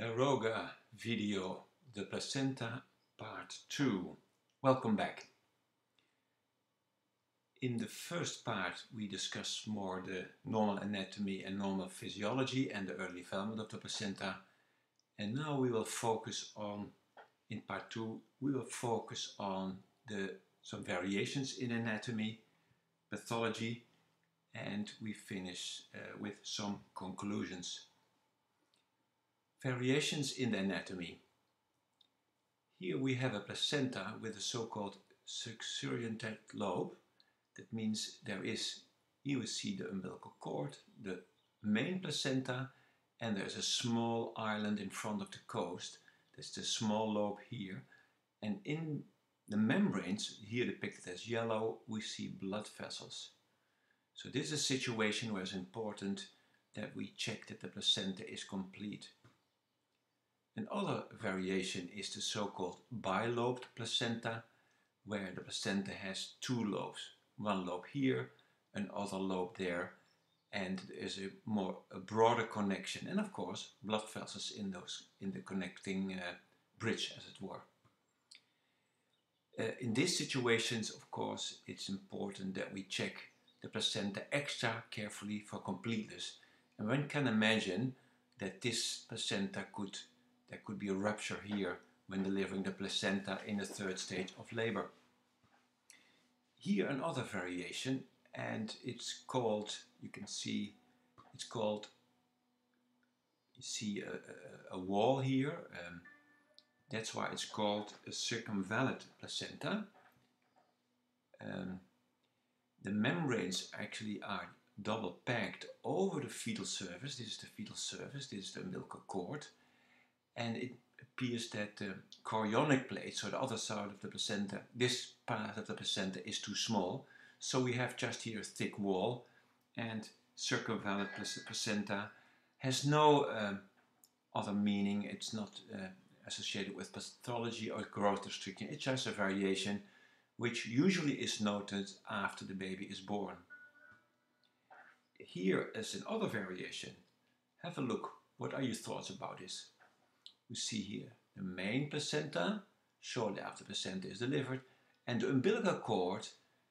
Daroga video, the placenta part 2. Welcome back. In the first part we discussed more the normal anatomy and normal physiology and the early development of the placenta and now we will focus on, in part 2, we will focus on the some variations in anatomy, pathology and we finish uh, with some conclusions. Variations in the anatomy. Here we have a placenta with a so-called succenturiate lobe. That means there is, here we see the umbilical cord, the main placenta, and there's a small island in front of the coast. That's the small lobe here. And in the membranes, here depicted as yellow, we see blood vessels. So this is a situation where it's important that we check that the placenta is complete. Another variation is the so-called bilobed placenta, where the placenta has two lobes. One lobe here, another lobe there, and there is a more a broader connection, and of course blood vessels in those in the connecting uh, bridge, as it were. Uh, in these situations, of course, it's important that we check the placenta extra carefully for completeness. And one can imagine that this placenta could there could be a rupture here when delivering the placenta in the third stage of labor. Here another variation and it's called, you can see, it's called, you see a, a, a wall here, um, that's why it's called a circumvallate placenta. Um, the membranes actually are double packed over the fetal surface. This is the fetal surface, this is the umbilical cord and it appears that the chorionic plate, so the other side of the placenta, this part of the placenta is too small. So we have just here a thick wall and circumvallate placenta has no um, other meaning. It's not uh, associated with pathology or growth restriction. It's just a variation which usually is noted after the baby is born. Here is another variation. Have a look. What are your thoughts about this? We see here the main placenta, shortly after the placenta is delivered, and the umbilical cord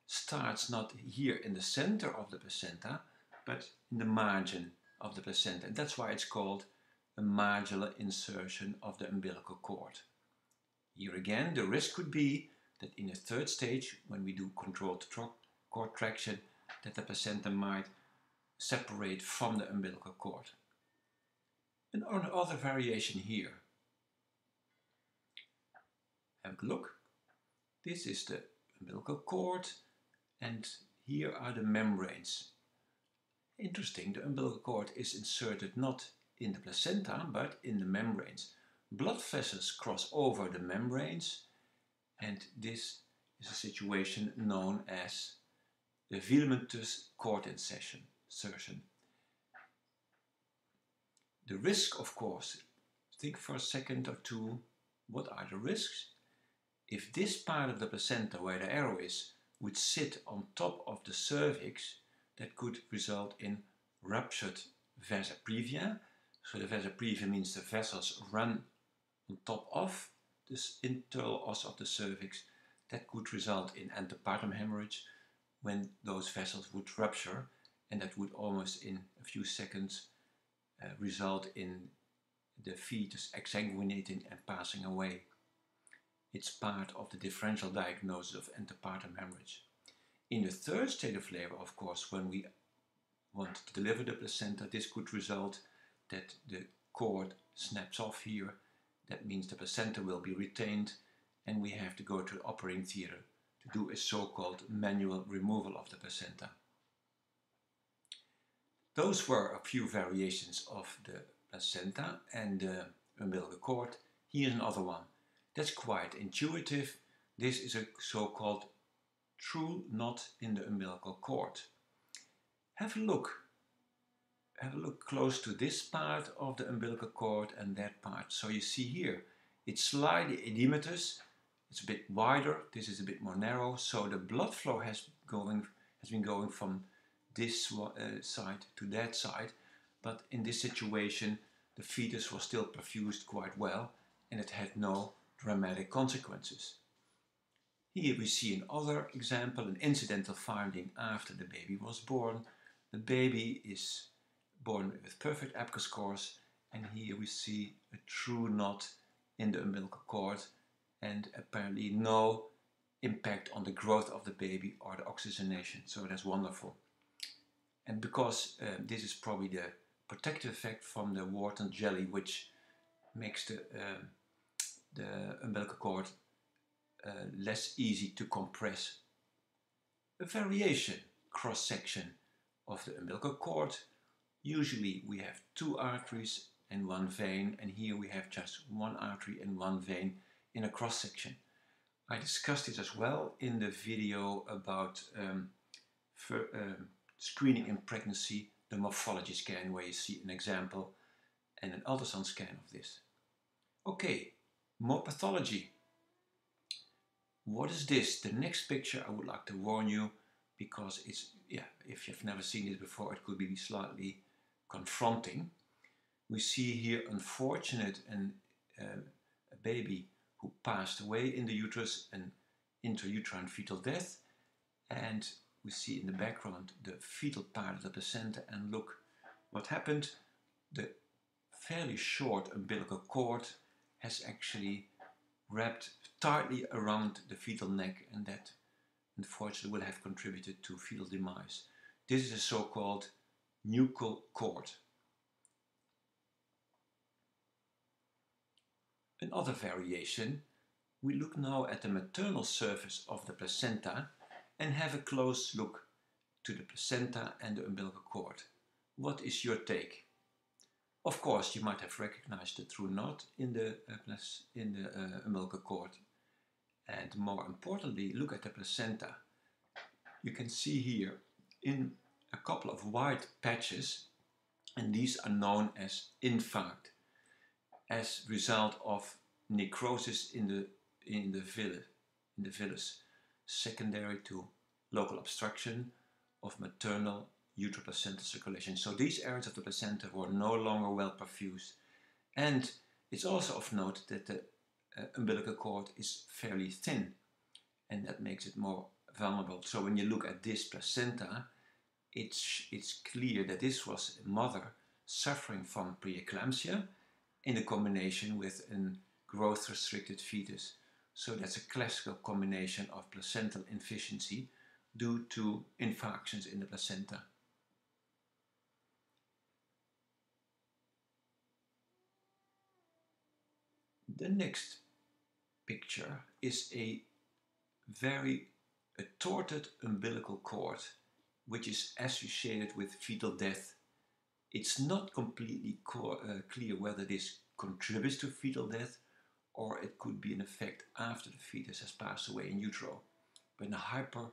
starts not here in the center of the placenta, but in the margin of the placenta. And that's why it's called a marginal insertion of the umbilical cord. Here again, the risk could be that in a third stage, when we do controlled cord traction, that the placenta might separate from the umbilical cord. Another variation here look. This is the umbilical cord and here are the membranes. Interesting, the umbilical cord is inserted not in the placenta but in the membranes. Blood vessels cross over the membranes and this is a situation known as the velamentous cord insertion. The risk, of course, think for a second or two, what are the risks? If this part of the placenta where the arrow is would sit on top of the cervix, that could result in ruptured vasa previa. So the vasa previa means the vessels run on top of this internal os of the cervix. That could result in antepartum hemorrhage when those vessels would rupture and that would almost in a few seconds uh, result in the fetus exsanguinating and passing away. It's part of the differential diagnosis of antepartum hemorrhage. In the third state of labor, of course, when we want to deliver the placenta, this could result that the cord snaps off here. That means the placenta will be retained and we have to go to the operating theater to do a so-called manual removal of the placenta. Those were a few variations of the placenta and the umbilical cord. Here's another one. That's quite intuitive. This is a so-called true knot in the umbilical cord. Have a look. Have a look close to this part of the umbilical cord and that part. So you see here, it's slightly edematous. It's a bit wider. This is a bit more narrow. So the blood flow has going has been going from this uh, side to that side. But in this situation, the fetus was still perfused quite well and it had no dramatic consequences. Here we see another example, an incidental finding after the baby was born. The baby is born with perfect Apgar scores and here we see a true knot in the umbilical cord and apparently no impact on the growth of the baby or the oxygenation. So that's wonderful. And because uh, this is probably the protective effect from the Wharton jelly, which makes the, uh, the umbilical cord uh, less easy to compress. A variation cross-section of the umbilical cord. Usually we have two arteries and one vein and here we have just one artery and one vein in a cross-section. I discussed this as well in the video about um, for, um, screening in pregnancy, the morphology scan where you see an example and an ultrasound scan of this. Okay, more pathology. What is this? The next picture I would like to warn you because it's, yeah, if you've never seen it before, it could be slightly confronting. We see here unfortunate and uh, a baby who passed away in the uterus, an intrauterine fetal death, and we see in the background the fetal part of the placenta and look what happened. The fairly short umbilical cord has actually wrapped tightly around the fetal neck and that unfortunately will have contributed to fetal demise. This is a so-called nuchal cord. Another variation, we look now at the maternal surface of the placenta and have a close look to the placenta and the umbilical cord. What is your take? Of course, you might have recognized the true knot in the, uh, in the uh, umbilical cord. And more importantly, look at the placenta. You can see here in a couple of white patches, and these are known as infarct, as result of necrosis in the in the villi, in the villus, secondary to local obstruction of maternal uteroplacental circulation. So these areas of the placenta were no longer well perfused. And it's also of note that the uh, umbilical cord is fairly thin and that makes it more vulnerable. So when you look at this placenta, it's, it's clear that this was a mother suffering from preeclampsia in a combination with a growth restricted fetus. So that's a classical combination of placental inefficiency due to infarctions in the placenta. The next picture is a very torted umbilical cord which is associated with fetal death. It's not completely uh, clear whether this contributes to fetal death or it could be an effect after the fetus has passed away in utero. But in a hyper,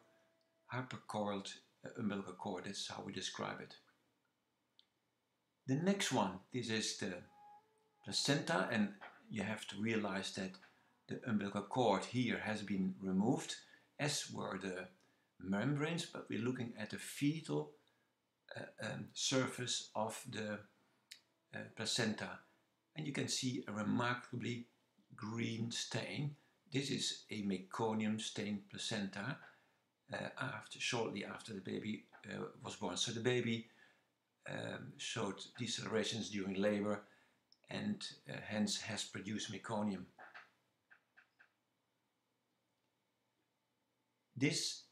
hypercoiled uh, umbilical cord, that's how we describe it. The next one, this is the placenta and you have to realize that the umbilical cord here has been removed, as were the membranes, but we're looking at the fetal uh, um, surface of the uh, placenta. And you can see a remarkably green stain. This is a meconium stained placenta uh, after, shortly after the baby uh, was born. So the baby um, showed decelerations during labor and uh, hence has produced meconium. This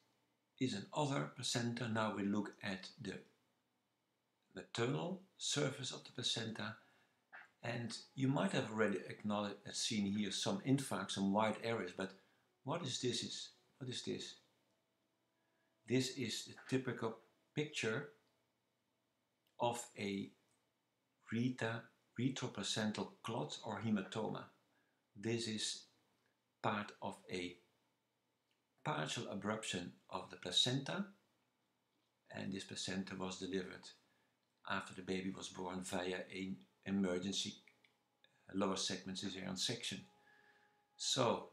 is another placenta. Now we look at the maternal surface of the placenta and you might have already acknowledged uh, seen here some infarct, some white areas, but what is this? Is what is this? This is the typical picture of a Rita retroplacental clot or hematoma. This is part of a partial abruption of the placenta and this placenta was delivered after the baby was born via an emergency uh, lower segment cesarean section. So,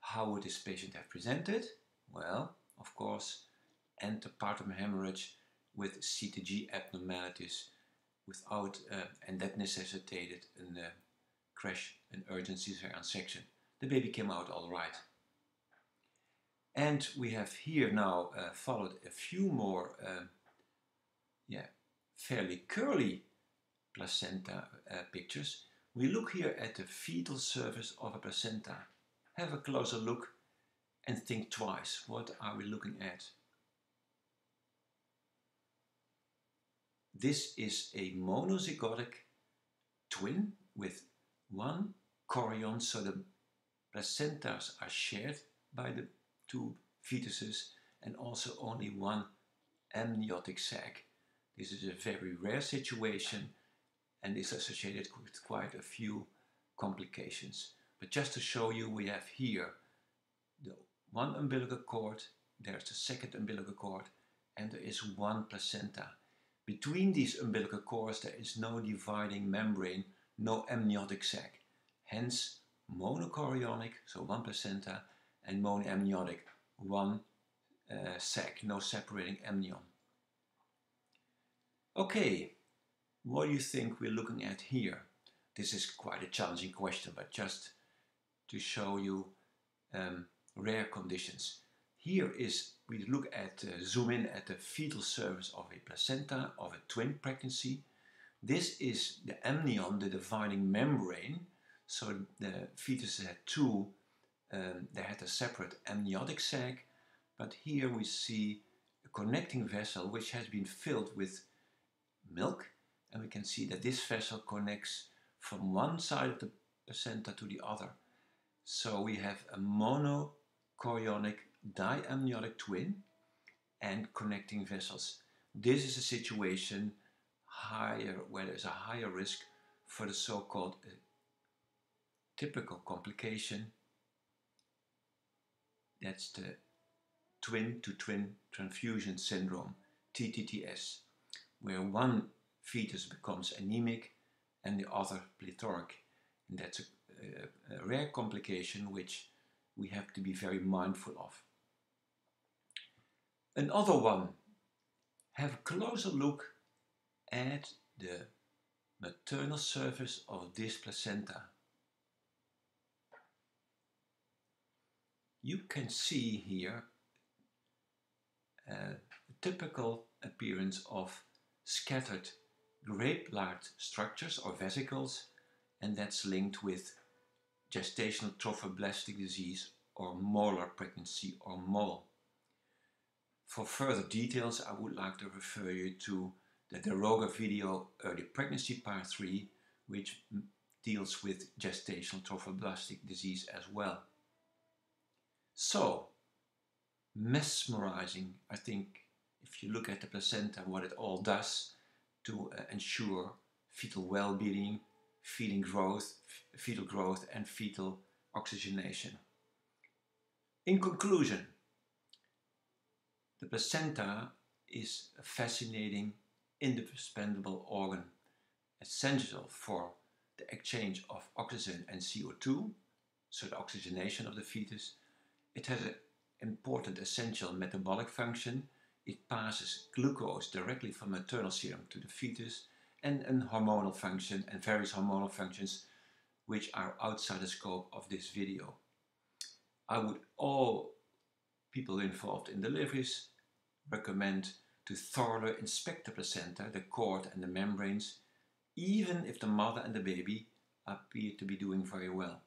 how would this patient have presented? Well, of course, antepartum hemorrhage with CTG abnormalities without, uh, and that necessitated a uh, crash, an cesarean section. The baby came out all right. And we have here now uh, followed a few more, uh, yeah, fairly curly placenta uh, pictures. We look here at the fetal surface of a placenta. Have a closer look and think twice. What are we looking at? This is a monozygotic twin with one chorion, so the placentas are shared by the two fetuses and also only one amniotic sac. This is a very rare situation and is associated with quite a few complications. But just to show you, we have here the one umbilical cord, there's the second umbilical cord, and there is one placenta. Between these umbilical cords there is no dividing membrane, no amniotic sac. Hence monochorionic, so one placenta, and monoamniotic, one uh, sac, no separating amnion. Okay, what do you think we're looking at here? This is quite a challenging question, but just to show you um, rare conditions. Here is, we look at, uh, zoom in at the fetal surface of a placenta of a twin pregnancy. This is the amnion, the dividing membrane. So the fetus had two, um, they had a separate amniotic sac, but here we see a connecting vessel which has been filled with milk and we can see that this vessel connects from one side of the placenta to the other. So we have a monochorionic diamniotic twin and connecting vessels. This is a situation higher where there's a higher risk for the so-called uh, typical complication. That's the twin-to-twin -twin transfusion syndrome, TTTS, where one fetus becomes anemic and the other plethoric. And that's a, a, a rare complication which we have to be very mindful of. Another one, have a closer look at the maternal surface of this placenta. You can see here uh, a typical appearance of scattered grape-like structures or vesicles and that's linked with gestational trophoblastic disease or molar pregnancy or mole. For further details I would like to refer you to the Daroga video Early Pregnancy Part 3 which deals with gestational trophoblastic disease as well. So, mesmerizing I think if you look at the placenta what it all does to uh, ensure fetal well-being, fetal growth, fetal growth and fetal oxygenation. In conclusion, the placenta is a fascinating, indispensable organ, essential for the exchange of oxygen and CO2, so the oxygenation of the fetus. It has an important essential metabolic function it passes glucose directly from maternal serum to the fetus and an hormonal function and various hormonal functions which are outside the scope of this video. I would all people involved in deliveries recommend to thoroughly inspect the placenta, the cord and the membranes, even if the mother and the baby appear to be doing very well.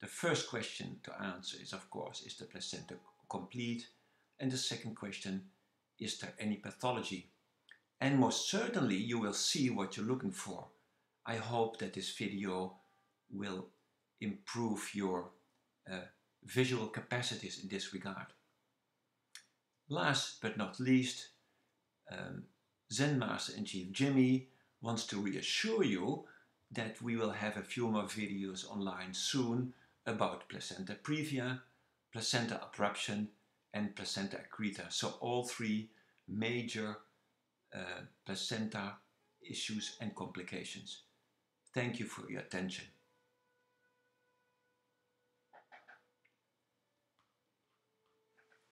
The first question to answer is of course, is the placenta complete? And the second question, is there any pathology? And most certainly you will see what you're looking for. I hope that this video will improve your uh, visual capacities in this regard. Last but not least, um, Zen Master in Chief Jimmy wants to reassure you that we will have a few more videos online soon about placenta previa, placenta abruption and placenta accreta. So all three major uh, placenta issues and complications. Thank you for your attention.